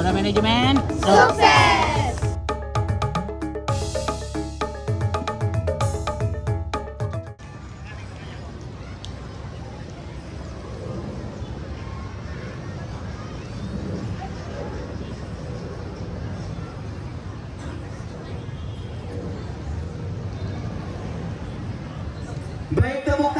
Order management success. Baik tepuk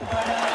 Obrigado.